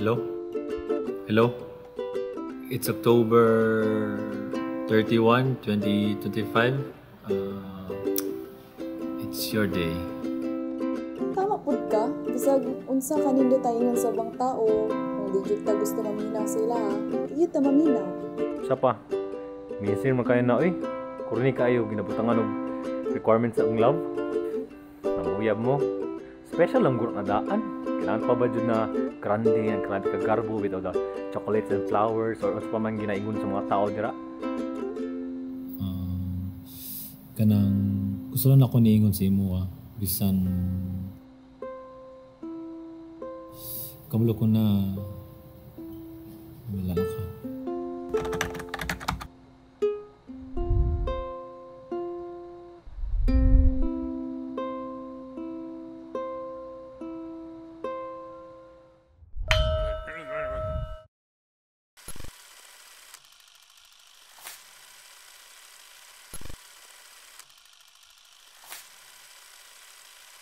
Hello? Hello? It's October 31, 2025. Uh, it's your day. Tama pud ka. Bisag unsa kanindo tayo ng sabang tao. Kung di jud ta gusto maminaw sila, di ta maminaw. Sa pa. Minsan man kayo na, oy. Kurni kayo, ginabutangan og requirements sa ang love. Nanguyab mo. Special lang guro nga daan. Kailangan pa ba dyan na grande and grande ka garbo with all the chocolates and flowers or ano pa man ginaingon sa mga tao dira. Um, kanang gusto lang ako niingon sa imo ah. Bisan kamulo ko na.